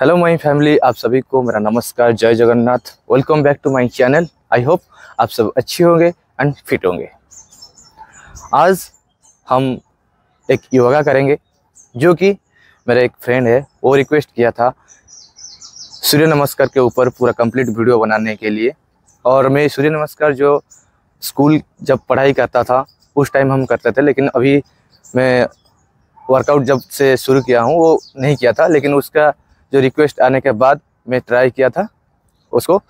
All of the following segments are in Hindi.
हेलो माय फैमिली आप सभी को मेरा नमस्कार, जय Jagannath. Welcome back to my channel I hope आप सब अच्छे होंगे एंड फिट होंगे। आज हम एक योगा करेंगे, जो कि मेरा एक फ्रेंड है, वो रिक्वेस्ट किया था सूर्य नमस्कार के ऊपर पूरा कंप्लीट वीडियो बनाने के लिए। और मैं सूर्य नमस्कार जो स्कूल जब पढ़ाई करता था, उस टाइम हम करते थे, लेकिन अभी मैं वर्कआउट जब से शुरू किया हूँ, वो नहीं किया था, लेकिन उसका जो रिक्वेस्ट आने के बाद मैं ट्राई किया था उसको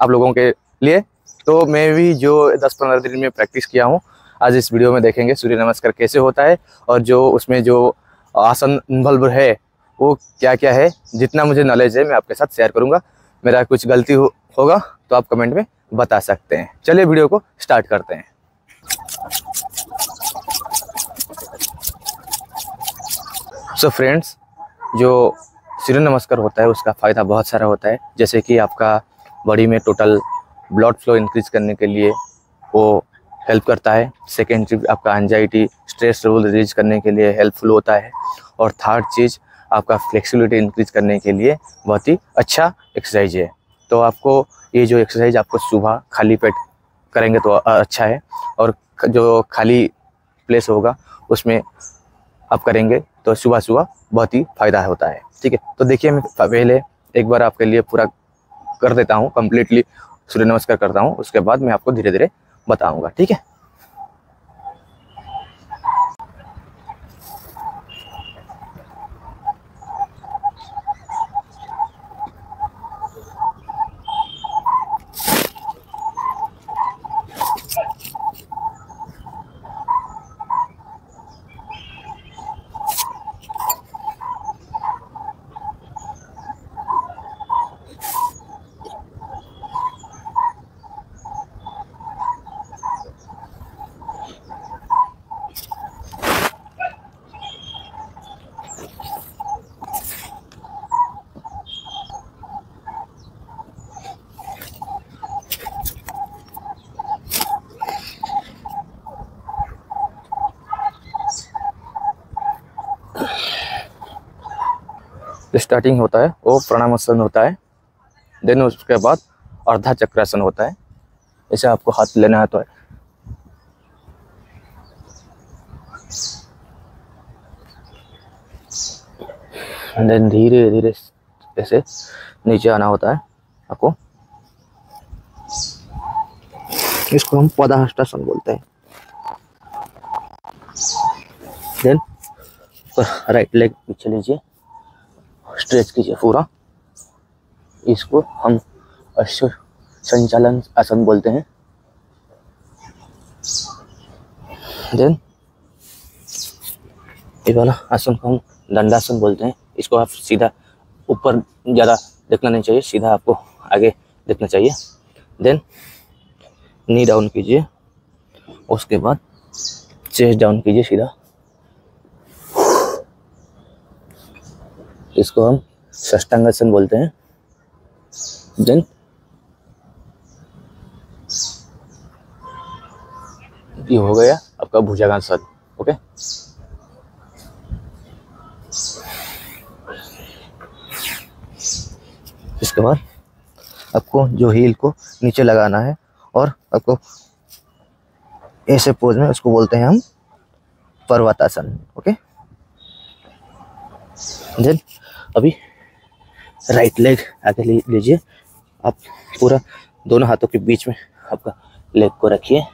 आप लोगों के लिए। तो मैं भी जो दस पंद्रह दिन में प्रैक्टिस किया हूँ आज इस वीडियो में देखेंगे सूर्य नमस्कार कैसे होता है और जो उसमें जो आसन इन्वॉल्व है वो क्या क्या है जितना मुझे नॉलेज है मैं आपके साथ शेयर करूँगा। मेरा कुछ गलती हो, होगा तो आप कमेंट में बता सकते हैं। चलिए वीडियो को स्टार्ट करते हैं। सो so फ्रेंड्स जो सूर्य नमस्कार होता है, उसका फ़ायदा बहुत सारा होता है। जैसे कि आपका बॉडी में टोटल ब्लड फ्लो इंक्रीज करने के लिए वो हेल्प करता है। सेकेंड चीज़, आपका एंजाइटी स्ट्रेस लेवल रिलीज़ करने के लिए हेल्पफुल होता है। और थर्ड चीज़, आपका फ्लेक्सिबिलिटी इंक्रीज करने के लिए बहुत ही अच्छा एक्सरसाइज है। तो आपको ये जो एक्सरसाइज आपको सुबह खाली पेट करेंगे तो अच्छा है। और जो खाली प्लेस होगा, उसमें आप करेंगे तो सुबह सुबह बहुत ही फ़ायदा होता है, ठीक है? तो देखिए, मैं पहले एक बार आपके लिए पूरा कर देता हूँ कम्प्लीटली सूर्य नमस्कार करता हूँ, उसके बाद मैं आपको धीरे धीरे बताऊँगा, ठीक है? स्टार्टिंग होता है, वो प्रणामासन होता है। देन उसके बाद अर्धा चक्रासन होता है। ऐसे आपको हाथ लेना है तो है। देन धीरे धीरे ऐसे नीचे आना होता है आपको। इसको हम पदाहष्टासन बोलते हैं। देन राइट लेग पीछे लीजिए। स्ट्रेच कीजिए पूरा। इसको हम अश्व संचालन आसन बोलते हैं। देन ये वाला आसन को हम दंडासन बोलते हैं। इसको आप सीधा ऊपर ज़्यादा देखना नहीं चाहिए, सीधा आपको आगे देखना चाहिए। देन नी डाउन कीजिए। उसके बाद चेस्ट डाउन कीजिए सीधा। इसको हम षष्टांगासन बोलते हैं। देन ये हो गया आपका भुजागासन ओके? इसके बाद आपको जो हील को नीचे लगाना है और आपको ऐसे पोज में उसको बोलते हैं हम पर्वतासन, ओके? देन अभी राइट लेग आगे लीजिए। आप पूरा दोनों हाथों के बीच में आपका लेग को रखिए।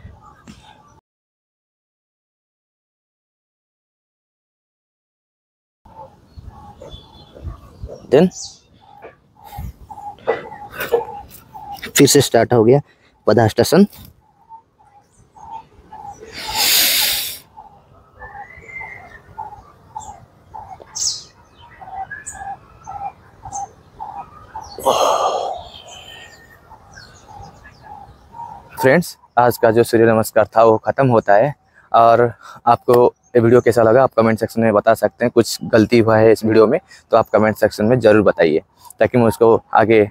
देन फिर से स्टार्ट हो गया पदाष्टासन। फ्रेंड्स, आज का जो सूर्य नमस्कार था, वो ख़त्म होता है। और आपको ये वीडियो कैसा लगा, आप कमेंट सेक्शन में बता सकते हैं, कुछ गलती हुआ है इस वीडियो में तो आप कमेंट सेक्शन में ज़रूर बताइए, ताकि मैं उसको आगे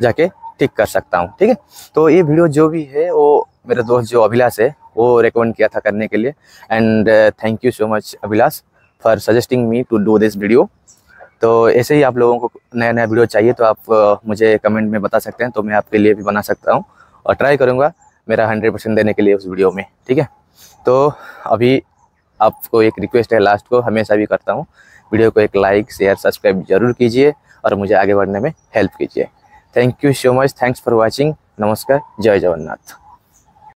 जाके ठीक कर सकता हूँ, ठीक है? तो ये वीडियो जो भी है, वो मेरा दोस्त जो अभिलाष है, वो रिकमेंड किया था करने के लिए। And thank you so much Abhilash for suggesting me to do this video तो ऐसे ही आप लोगों को नया नया वीडियो चाहिए तो आप मुझे कमेंट में बता सकते हैं तो मैं आपके लिए भी बना सकता हूँ। और ट्राई करूँगा मेरा हंड्रेड परसेंट देने के लिए उस वीडियो में, ठीक है? तो अभी आपको एक रिक्वेस्ट है लास्ट को, हमेशा भी करता हूँ। वीडियो को एक लाइक शेयर सब्सक्राइब ज़रूर कीजिए और मुझे आगे बढ़ने में हेल्प कीजिए। Thank you so much thanks for watching नमस्कार. जय जगन्नाथ.